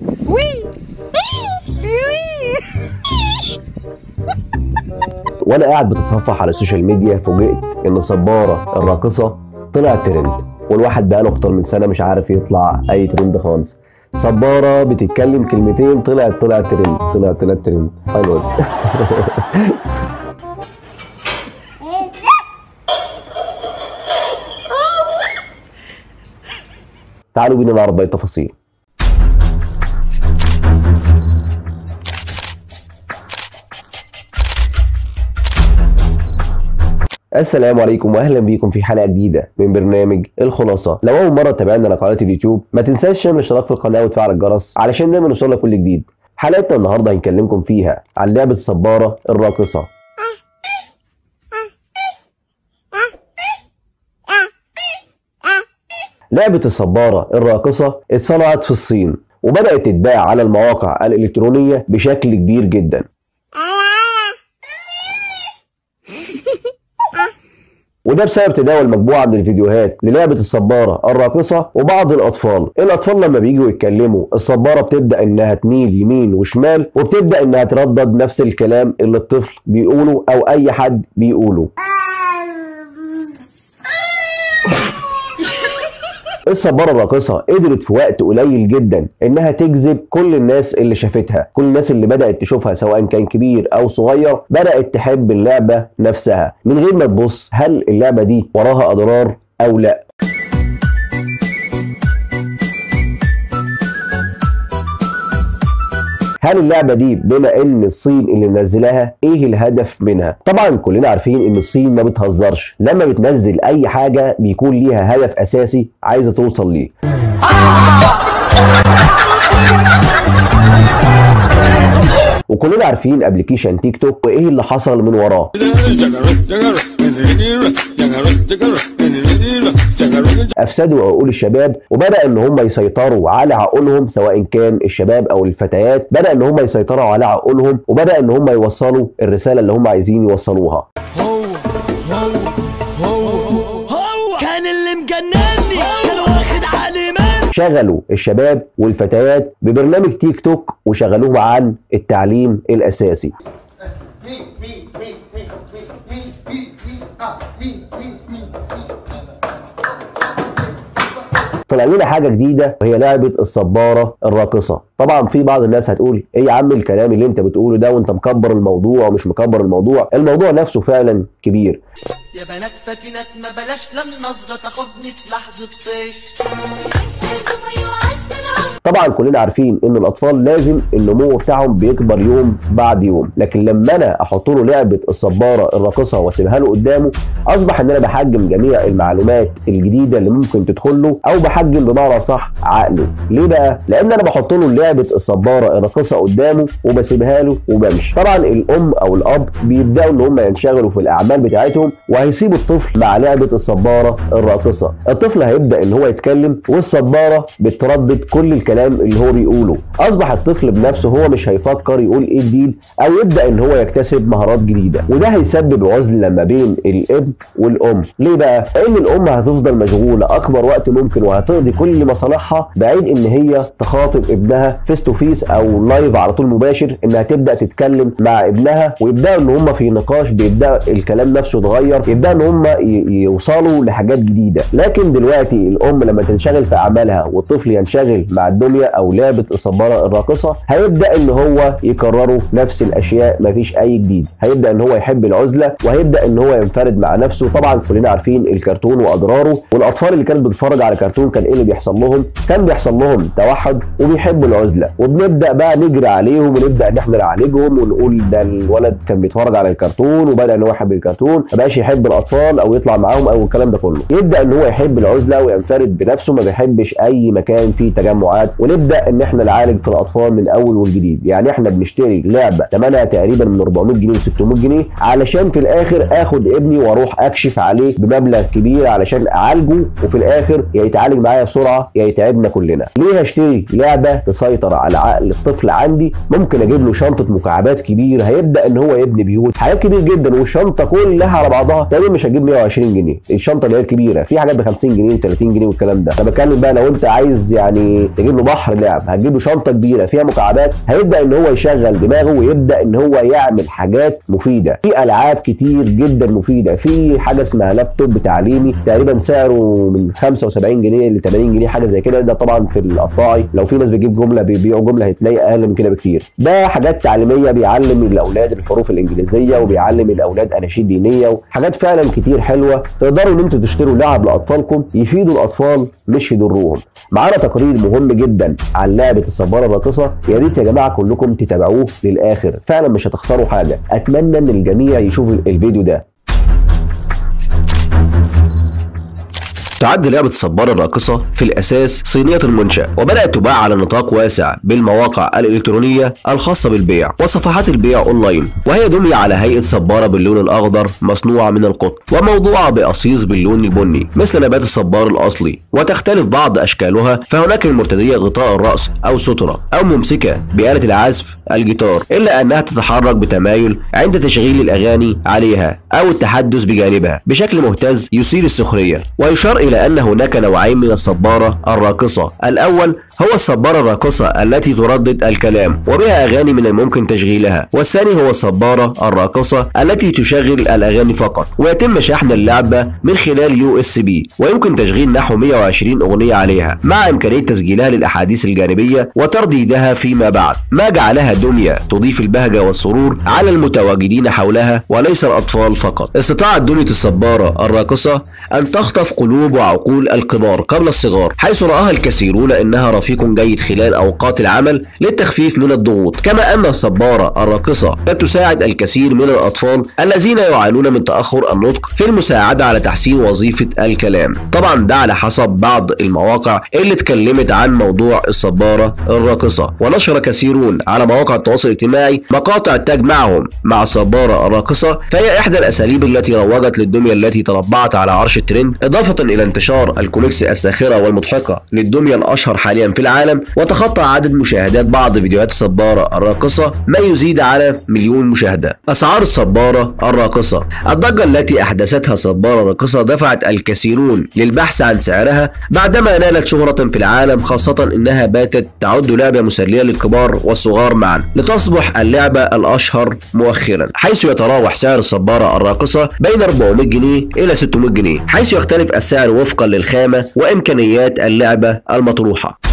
وأنا قاعد بتصفح على السوشيال ميديا فوجئت إن صباره الراقصة طلعت ترند والواحد بقاله أكتر من سنة مش عارف يطلع أي ترند خالص. صباره بتتكلم كلمتين طلعت طلعت ترند طلعت طلعت ترند حلو. تعالوا بينا نعرف باقي التفاصيل السلام عليكم واهلا بيكم في حلقة جديدة من برنامج الخلاصة. لو أول مرة تابعنا على قناة اليوتيوب ما تنساش تعمل اشتراك في القناة وتفعل الجرس علشان دايما يوصلك كل جديد. حلقتنا النهارده هنكلمكم فيها عن لعبة الصبارة الراقصة. لعبة الصبارة الراقصة اتصنعت في الصين وبدأت تتباع على المواقع الإلكترونية بشكل كبير جدا. وده بسبب تداول مجموعة من الفيديوهات للعبة الصبارة الراقصة وبعض الأطفال. الأطفال لما بييجوا يتكلموا الصبارة بتبدأ إنها تميل يمين وشمال وبتبدأ إنها تردد نفس الكلام اللي الطفل بيقوله أو أي حد بيقوله. الصبارة الراقصة قدرت في وقت قليل جدا إنها تجذب كل الناس اللي شافتها كل الناس اللي بدأت تشوفها سواء كان كبير أو صغير بدأت تحب اللعبة نفسها. من غير ما تبص هل اللعبة دي وراها أضرار أو لا؟ هل اللعبة دي بما إن الصين اللي منزلاها إيه الهدف منها؟ طبعا كلنا عارفين إن الصين ما بتهزرش. لما بتنزل أي حاجة بيكون ليها هدف أساسي عايزة توصل ليه. وكلنا عارفين أبلكيشن تيك توك وإيه اللي حصل من وراه. أفسدوا عقول الشباب وبدأ إن هم يسيطروا على عقولهم سواء كان الشباب أو الفتيات. بدأ إن هم يسيطروا على عقولهم وبدأ إن هم يوصلوا الرسالة اللي هم عايزين يوصلوها. شغلوا الشباب والفتيات ببرنامج تيك توك وشغلوه عن التعليم الأساسي. طلع لنا حاجة جديدة وهي لعبة الصبارة الراقصة. طبعا في بعض الناس هتقول إيه يا عم الكلام اللي أنت بتقوله ده وأنت مكبر الموضوع ومش مكبر الموضوع؟ الموضوع نفسه فعلا كبير. يا بنات فاتنات ما بلاش لا النظرة تاخدني في لحظة طيش. طبعا كلنا عارفين ان الأطفال لازم النمو بتاعهم بيكبر يوم بعد يوم. لكن لما أنا أحط له لعبة الصبارة الراقصة وأسيبها له قدامه أصبح إن أنا بحجم جميع المعلومات الجديدة اللي ممكن تدخل له أو بحجم بمعنى صح عقله. ليه بقى؟ لأن أنا بحط له لعبة الصبارة الراقصة قدامه وبسيبها له وبمشي. طبعا الأم أو الأب بيبدأوا إن هم ينشغلوا في الأعمال بتاعتهم وهيسيبوا الطفل مع لعبة الصبارة الراقصة. الطفل هيبدأ إن هو يتكلم والصبارة بتردد كل الكلام اللي هو بيقوله. أصبح الطفل بنفسه هو مش هيفكر يقول إيه جديد أو يبدأ إن هو يكتسب مهارات جديدة. وده هيسبب عزلة ما بين الابن والأم. ليه بقى؟ لأن الأم هتفضل مشغولة أكبر وقت ممكن وهتقضي كل مصالحها بعيد إن هي تخاطب ابنها face to face أو live على طول مباشر إنها تبدأ تتكلم مع ابنها ويبدأوا إن هم في نقاش بيبدأ الكلام نفسه يتغير يبدا إن هم يوصلوا لحاجات جديدة. لكن دلوقتي الأم لما تنشغل في أعمالها والطفل ينشغل مع الدميه أو لعبة الصباره الراقصة هيبدأ إن هو يكرروا نفس الأشياء مفيش أي جديد. هيبدأ إن هو يحب العزلة وهيبدأ إن هو ينفرد مع نفسه. طبعا كلنا عارفين الكرتون وأضراره والأطفال اللي كانت بتتفرج على كرتون كان إيه اللي بيحصل لهم؟ كان بيحصل لهم توحد وبيحبوا العزلة. وبنبدأ بقى نجري عليهم ونبدأ ان إحنا نعالجهم ونقول ده الولد كان بيتفرج على الكرتون وبدأ إن هو يحب الكرتون ما بقاش يحب الأطفال أو يطلع معاهم أو الكلام ده كله. يبدأ إن هو يحب العزلة وينفرد بنفسه ما بيحبش أي مكان فيه تجمعات ونبدأ إن إحنا نعالج في الأطفال من أول والجديد. يعني إحنا بنشتري لعبة ثمنها تقريبا من 400 جنيه و600 جنيه علشان في الآخر آخد ابني وأروح أكشف عليه بمبلغ كبير علشان أعالجه وفي الآخر يا يتعالج معايا بسرعة يا يتعبنا كلنا. ليه هشتري لعبة تسيطر على عقل الطفل عندي؟ ممكن أجيب له شنطة مكعبات كبير هيبدأ إن هو يبني بيوت. حاجات كبير جدا والشنطة كلها على بعضها تقريبا مش هتجيب 120 جنيه. الشنطة اللي هي الكبيرة في حاجات ب 50 جنيه و30 جنيه والكلام ده. أنا بتكلم بقى لو أنت عايز يعني تجيب له بحر لعب هتجيب له شنطة كبيرة فيها مكعبات هيبدأ إن هو يشغل دماغه ويبدأ إن هو يعمل حاجات مفيدة. في ألعاب كتير جدا مفيدة في حاجة اسمها لابتوب تعليمي تقريبا سعره من 75 جنيه ل 80 جنيه حاجة زي كده ده طبعا في القطاعي. لو في ناس بتجيب جملة بيبيعوا جملة هتلاقي أقل من كده بكتير. ده حاجات تعليمية بيعلم الأولاد الحروف الإنجليزية وبيعلم الأولاد أناشيد دينية وحاجات فعلا كتير حلوة. تقدروا إن أنتوا تشتروا لعب لأطفالكم يفيدوا الأطفال مش يضروهم معانا تقرير مهم جدا عن لعبة الصبارة الراقصة. يا ريت يا جماعة كلكم تتابعوه للآخر. فعلا مش هتخسروا حاجة. أتمنى إن الجميع يشوف الفيديو ده. تعد لعبة الصبارة الراقصة في الأساس صينية المنشأ وبدأت تباع على نطاق واسع بالمواقع الإلكترونية الخاصة بالبيع وصفحات البيع أونلاين وهي دمية على هيئة صبارة باللون الأخضر مصنوعة من القطن وموضوعة بقصيص باللون البني مثل نبات الصبار الأصلي وتختلف بعض أشكالها فهناك المرتدية غطاء الرأس أو سترة أو ممسكة بآلة العزف الجيتار إلا أنها تتحرك بتمايل عند تشغيل الأغاني عليها أو التحدث بجانبها بشكل مهتز يثير السخرية ويشار إلى أن هناك نوعين من الصبارة الراقصة. الأول هو الصبارة الراقصة التي تردد الكلام وبها أغاني من الممكن تشغيلها. والثاني هو الصبارة الراقصة التي تشغل الأغاني فقط. ويتم شحن اللعبة من خلال USB ويمكن تشغيل نحو 120 أغنية عليها مع إمكانية تسجيلها للأحاديث الجانبية وترديدها فيما بعد. ما جعلها دمية تضيف البهجة والسرور على المتواجدين حولها وليس الأطفال فقط. استطاعت دمية الصبارة الراقصة أن تخطف قلوب وعقول الكبار قبل الصغار حيث رآها الكثيرون إنها رفيق جيد خلال أوقات العمل للتخفيف من الضغوط كما أن الصبارة الراقصة قد تساعد الكثير من الأطفال الذين يعانون من تأخر النطق في المساعدة على تحسين وظيفة الكلام. طبعا ده على حسب بعض المواقع اللي اتكلمت عن موضوع الصبارة الراقصة ونشر كثيرون على مواقع التواصل الاجتماعي مقاطع تجمعهم مع الصبارة الراقصة فهي إحدى الأساليب التي روجت للدمية التي تربعت على عرش الترند إضافة إلى انتشار الكوميكس الساخرة والمضحكة للدمية الأشهر حاليا في العالم وتخطى عدد مشاهدات بعض فيديوهات الصبارة الراقصة ما يزيد على مليون مشاهدة. أسعار الصبارة الراقصة. الضجة التي أحدثتها الصبارة الراقصة دفعت الكثيرون للبحث عن سعرها بعدما نالت شهرة في العالم خاصة إنها باتت تعد لعبة مسلية للكبار والصغار معا لتصبح اللعبة الأشهر مؤخرا. حيث يتراوح سعر الصبارة الراقصة بين 400 جنيه إلى 600 جنيه حيث يختلف السعر وفقا للخامة وإمكانيات اللعبة المطروحة.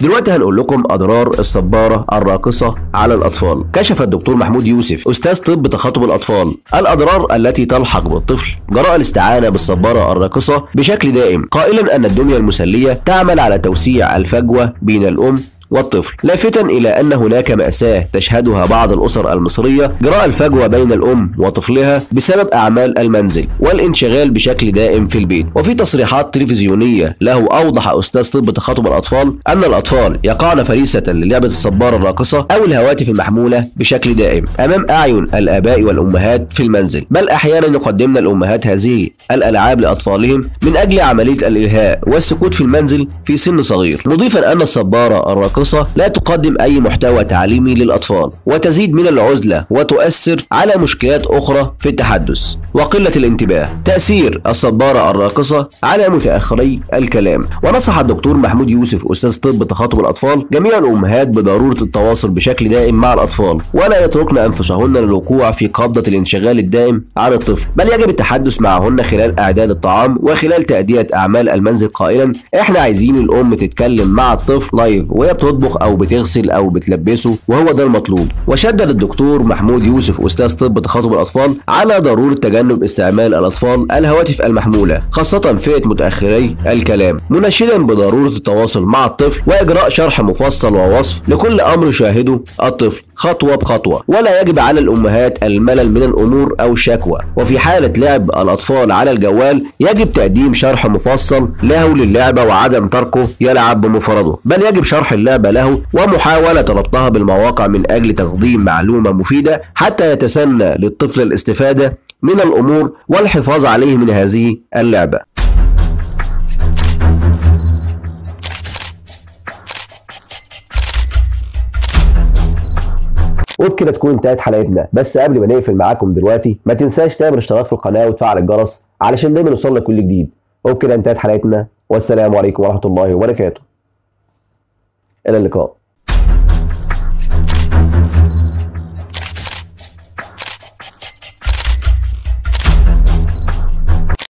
دلوقتي هنقول لكم أضرار الصبارة الراقصة على الأطفال. كشف الدكتور محمود يوسف أستاذ طب تخاطب الأطفال الأضرار التي تلحق بالطفل. جراء الاستعانة بالصبارة الراقصة بشكل دائم. قائلا أن الدميه المسلية تعمل على توسيع الفجوة بين الأم والطفل. لافتا إلى أن هناك مأساة تشهدها بعض الأسر المصرية جراء الفجوة بين الأم وطفلها بسبب أعمال المنزل والانشغال بشكل دائم في البيت. وفي تصريحات تلفزيونية له أوضح أستاذ طب تخاطب الأطفال أن الأطفال يقعن فريسة للعبة الصبارة الراقصة أو الهواتف المحمولة بشكل دائم أمام أعين الآباء والأمهات في المنزل. بل أحيانا يقدمن الأمهات هذه الألعاب لأطفالهم من أجل عملية الإلهاء والسكوت في المنزل في سن صغير. مضيفا أن الصبارة الراقصة لا تقدم أي محتوى تعليمي للأطفال وتزيد من العزلة وتؤثر على مشكلات أخرى في التحدث. وقلة الانتباه تأثير الصبارة الراقصة على متأخري الكلام. ونصح الدكتور محمود يوسف أستاذ طب تخاطب الأطفال جميع الأمهات بضرورة التواصل بشكل دائم مع الأطفال. ولا يتركن أنفسهن للوقوع في قبضة الانشغال الدائم عن الطفل بل يجب التحدث معهن خلال إعداد الطعام وخلال تأدية أعمال المنزل قائلا إحنا عايزين الأم تتكلم مع الطفل لايف وهي بتطبخ أو بتغسل أو بتلبسه وهو ده المطلوب. وشدد الدكتور محمود يوسف أستاذ طب تخاطب الأطفال على ضرورة تجنب استعمال الأطفال الهواتف المحمولة خاصة فئة متأخري الكلام منشدا بضرورة التواصل مع الطفل وإجراء شرح مفصل ووصف لكل أمر يشاهده الطفل. خطوة بخطوة. ولا يجب على الأمهات الملل من الأمور أو الشكوى وفي حالة لعب الأطفال على الجوال يجب تقديم شرح مفصل له للعبة وعدم تركه يلعب بمفرده. بل يجب شرح اللعبة له ومحاولة ربطها بالمواقع من أجل تقديم معلومة مفيدة حتى يتسنى للطفل الاستفادة من الأمور والحفاظ عليه من هذه اللعبة. وبكده تكون انتهت حلقتنا. بس قبل ما نقفل معاكم دلوقتي ما تنساش تعمل اشتراك في القناة وتفعل الجرس علشان دايما يوصل لك كل جديد. وبكده انتهت حلقتنا والسلام عليكم ورحمة الله وبركاته. إلى اللقاء.